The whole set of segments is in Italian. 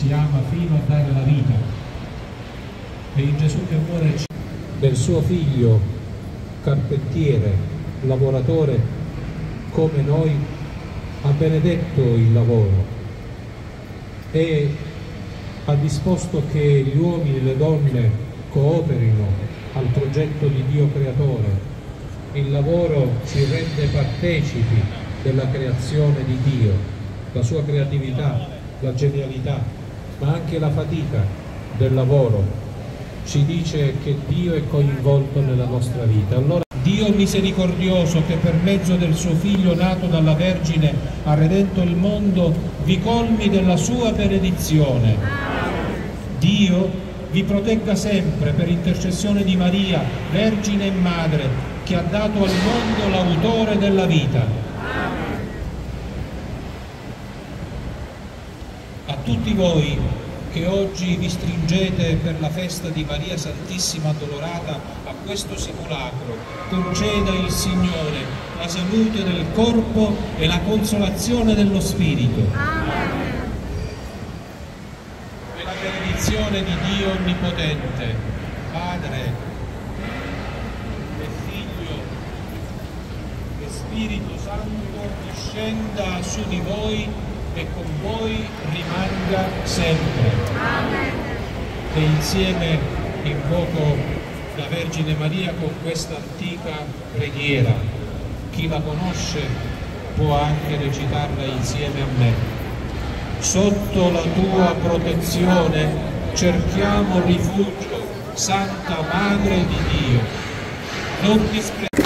Si ama fino a dare la vita. E in Gesù che muore del suo figlio carpettiere, lavoratore come noi, ha benedetto il lavoro e ha disposto che gli uomini e le donne cooperino al progetto di Dio creatore. Il lavoro ci rende partecipi della creazione di Dio, la sua creatività, la genialità, ma anche la fatica del lavoro ci dice che Dio è coinvolto nella nostra vita. Allora Dio misericordioso che per mezzo del suo figlio nato dalla Vergine ha redento il mondo, vi colmi della sua benedizione. Dio vi protegga sempre per intercessione di Maria, Vergine e Madre, che ha dato al mondo l'autore della vita. Tutti voi che oggi vi stringete per la festa di Maria Santissima Addolorata a questo simulacro, conceda il Signore la salute del corpo e la consolazione dello spirito. E la benedizione di Dio Onnipotente, Padre e Figlio e Spirito Santo discenda su di voi e con voi rimanga sempre. E insieme invoco la Vergine Maria con questa antica preghiera. Chi la conosce può anche recitarla insieme a me. Sotto la tua protezione cerchiamo rifugio, Santa Madre di Dio. Non disprezzare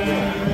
Yeah.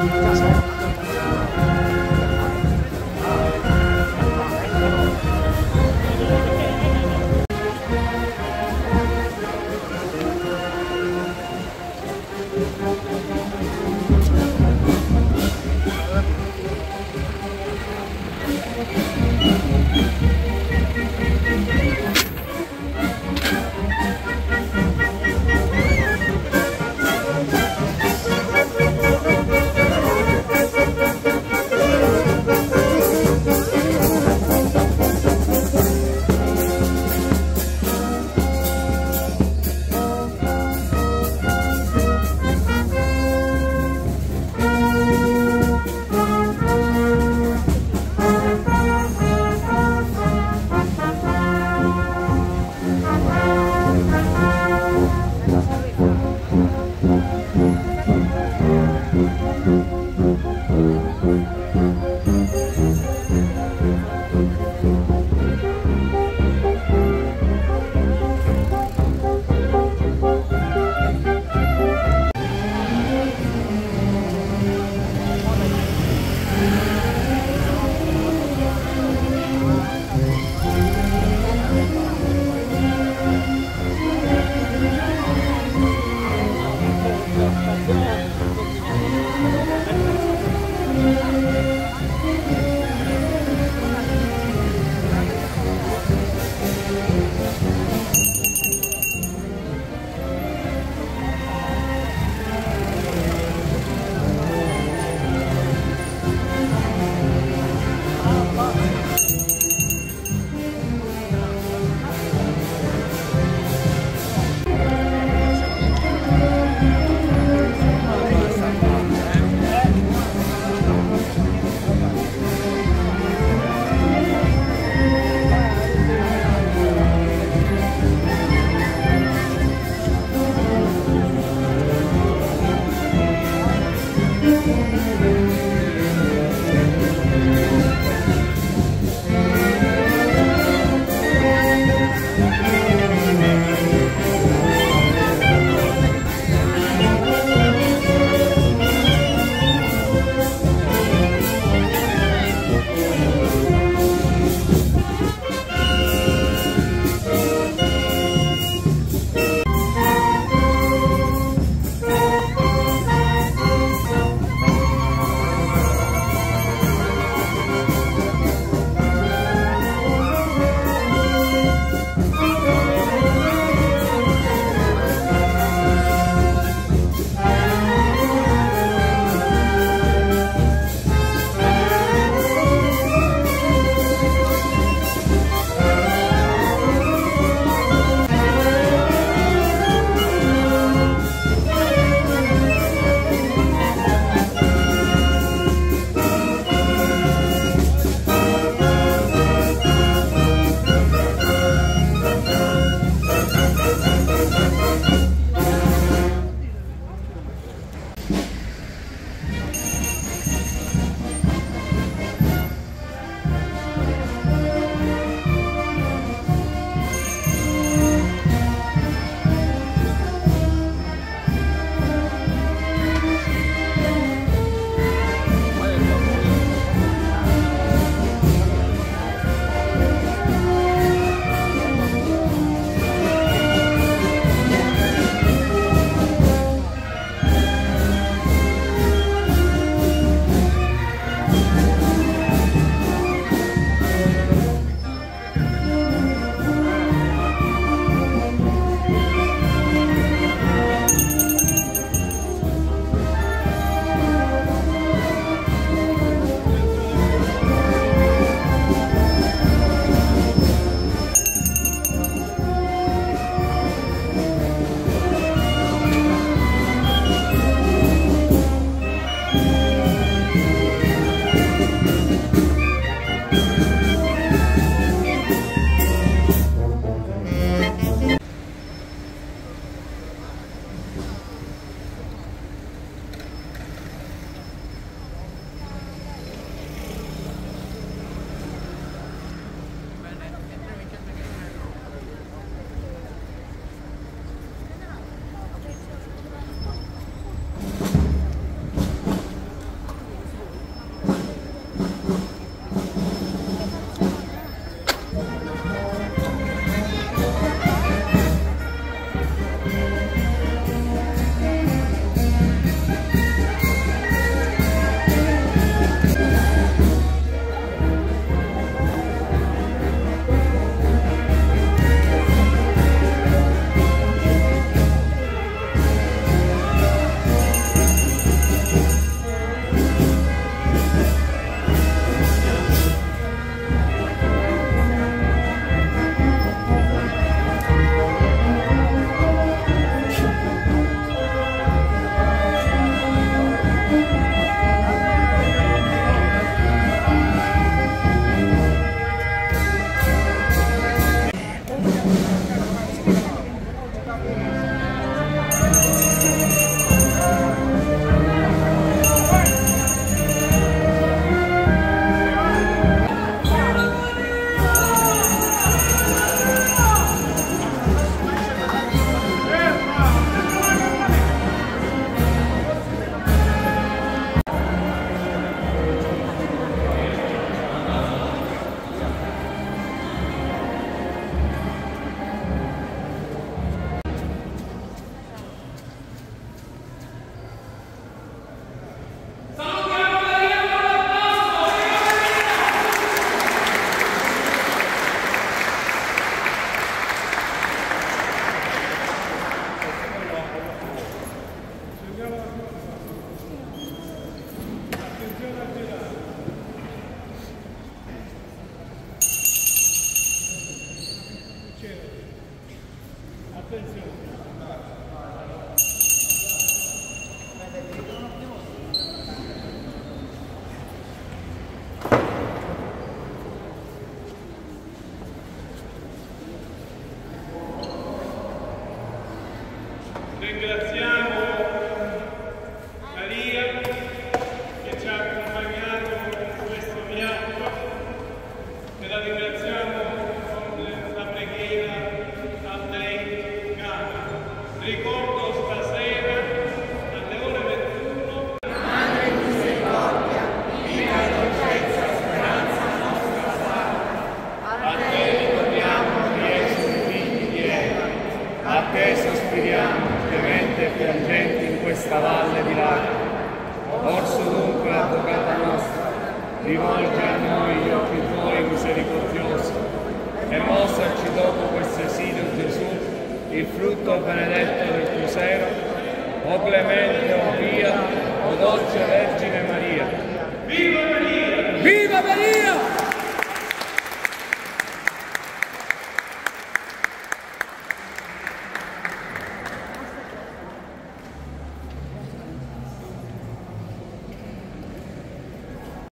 That's right.